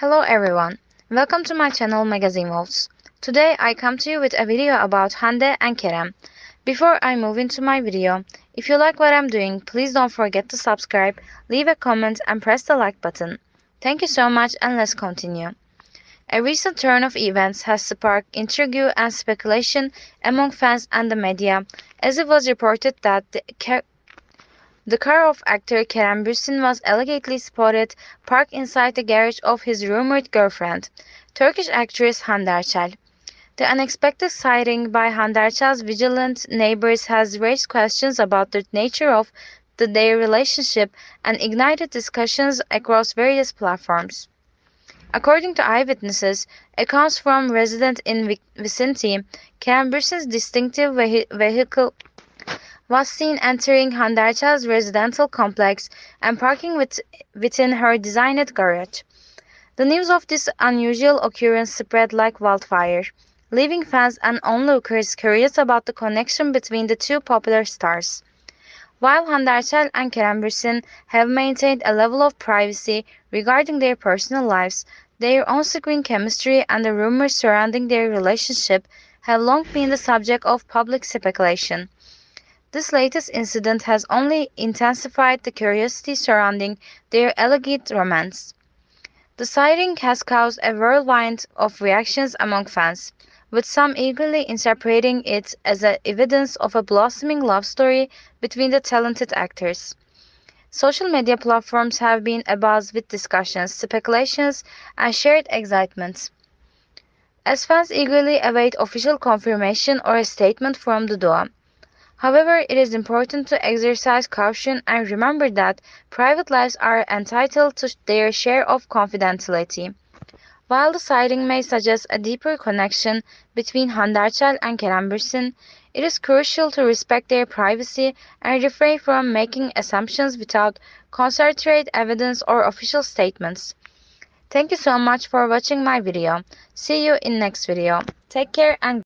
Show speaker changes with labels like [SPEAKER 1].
[SPEAKER 1] Hello everyone, welcome to my channel Magazine Wolves. Today I come to you with a video about Hande and Kerem. Before I move into my video, if you like what I'm doing, please don't forget to subscribe, leave a comment and press the like button. Thank you so much and let's continue. A recent turn of events has sparked intrigue and speculation among fans and the media, as it was reported that the the car of actor Kerem Bürsin was allegedly spotted parked inside the garage of his rumored girlfriend, Turkish actress Hande Erçel. The unexpected sighting by Hande Erçel's vigilant neighbors has raised questions about the nature of the, their relationship and ignited discussions across various platforms. According to eyewitnesses, accounts from residents in vicinity, Kerem Bürsin's distinctive vehicle was seen entering Hande Erçel's residential complex and parking with, within her designed garage. The news of this unusual occurrence spread like wildfire, leaving fans and onlookers curious about the connection between the two popular stars. While Hande Erçel and Kerem Bürsin have maintained a level of privacy regarding their personal lives, their on-screen chemistry and the rumors surrounding their relationship have long been the subject of public speculation. This latest incident has only intensified the curiosity surrounding their alleged romance. The sighting has caused a whirlwind of reactions among fans, with some eagerly interpreting it as evidence of a blossoming love story between the talented actors. Social media platforms have been abuzz with discussions, speculations, and shared excitement. As fans eagerly await official confirmation or a statement from the duo. However, it is important to exercise caution and remember that private lives are entitled to their share of confidentiality. While the sighting may suggest a deeper connection between Hande Erçel and Kerem it is crucial to respect their privacy and refrain from making assumptions without concentrate evidence or official statements. Thank you so much for watching my video. See you in next video. Take care and